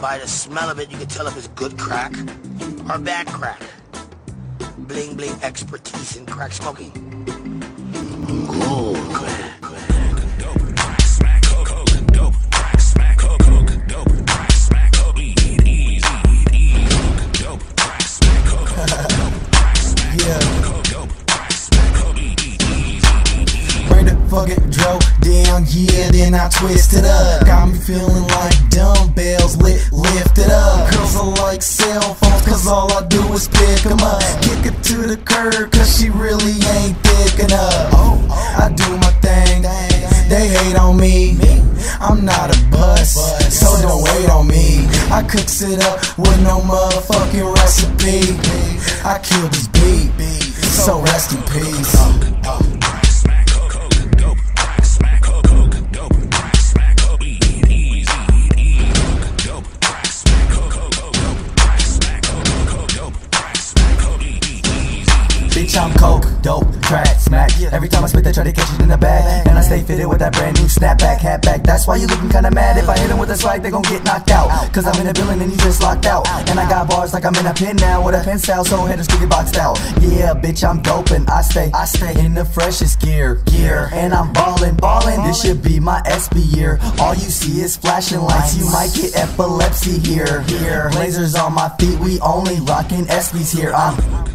By the smell of it, you can tell if it's good crack or bad crack. Bling bling expertise in crack smoking. Good crack. fucking drove down, yeah, then I twist it up. Got me feeling like dumbbells, is pick them up. Kick it to the curb, cause she really ain't thick enough. Oh, I do my thing, they hate on me. I'm not a bust, so don't wait on me. I cooks it up with no motherfucking recipe. I kill this beat, so rest in peace. Bitch, I'm coke, dope, crack, smack. Every time I spit, they try to catch it in the bag. And I stay fitted with that brand new snapback, hat back. That's why you looking kinda mad. If I hit him with a swag, they gon' get knocked out. Cause I'm in a building and he just locked out. And I got bars like I'm in a pin now with a pen style, so haters get boxed out. Yeah, bitch, I'm dope and I stay, I stay in the freshest gear, gear. And I'm ballin', ballin'. This should be my SB year. All you see is flashing lights. You might get epilepsy here, here. Lasers on my feet, we only rockin' SBs here. I'm